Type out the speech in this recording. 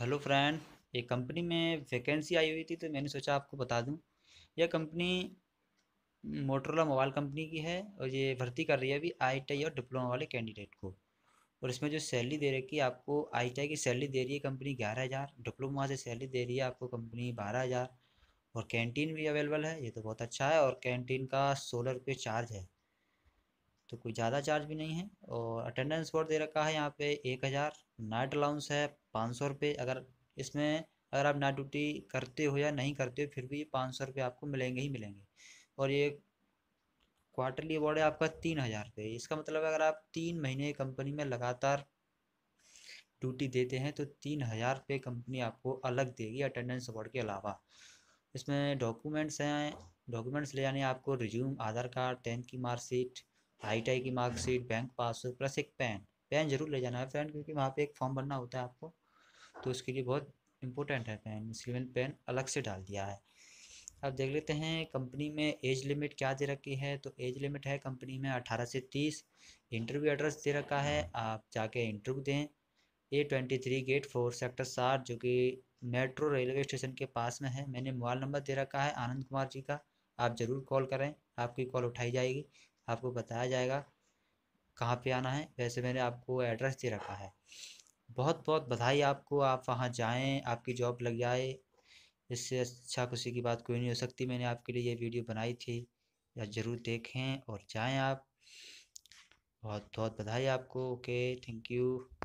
Hello friend एक company में vacancy आई हुई थी तो मैंने सोचा आपको बता दूँ। यह कंपनी मोटरोला मोबाइल कंपनी की है और ये भर्ती कर रही है अभी आई टी आई और डिप्लोमा वाले कैंडिडेट को। और इसमें जो सैलरी दे रखी है आपको आई की सैलरी दे रही है कंपनी ग्यारह हज़ार, डिप्लोमा से सैलरी दे रही है आपको कंपनी बारह हज़ार। और कैंटीन भी अवेलेबल है, ये तो बहुत अच्छा है और कैंटीन का सोलह रुपये चार्ज है। तो कोई ज़्यादा चार्ज भी नहीं है और अटेंडेंस बोर्ड दे रखा है यहाँ पे एक हज़ार। नाइट अलाउंस है पाँच सौ रुपये। अगर इसमें अगर आप नाइट ड्यूटी करते हो या नहीं करते हो, फिर भी पाँच सौ रुपये आपको मिलेंगे ही मिलेंगे। और ये क्वार्टरली अवार्ड है आपका तीन हज़ार रुपये। इसका मतलब अगर आप तीन महीने कंपनी में लगातार ड्यूटी देते हैं तो तीन हज़ार रुपये कंपनी आपको अलग देगी अटेंडेंस अवार्ड के अलावा। इसमें डॉक्यूमेंट्स हैं। डॉक्यूमेंट्स ले जाने आपको रिज्यूम, आधार कार्ड टेंथ की मार्कशीट आई की मार्कशीट बैंक पासबुक प्लस एक पेन। पेन ज़रूर ले जाना है फ्रेंड, क्योंकि वहाँ पे एक फॉर्म भरना होता है आपको। तो उसके लिए बहुत इंपॉर्टेंट है पेन। इसलिए मैंने पेन अलग से डाल दिया है। अब देख लेते हैं, कंपनी में एज लिमिट क्या दे रखी है? तो एज लिमिट है कंपनी में अठारह से तीस। इंटरव्यू एड्रेस दे रखा है। आप जाके इंटरव्यू दें। A twenty three gate four, sector सात, जो कि मेट्रो रेलवे स्टेशन के पास में है। मैंने मोबाइल नंबर दे रखा है, आनंद कुमार जी का। आप ज़रूर कॉल करें। आपकी कॉल उठाई जाएगी। आपको बताया जाएगा कहाँ पे आना है। वैसे मैंने आपको एड्रेस दे रखा है। बहुत बहुत बधाई आपको। आप वहाँ जाएँ, आपकी जॉब लग जाए। इससे अच्छा खुशी की बात कोई नहीं हो सकती। मैंने आपके लिए ये वीडियो बनाई थी। या ज़रूर देखें और जाएँ आप। बहुत बहुत बधाई आपको। Okay, thank you.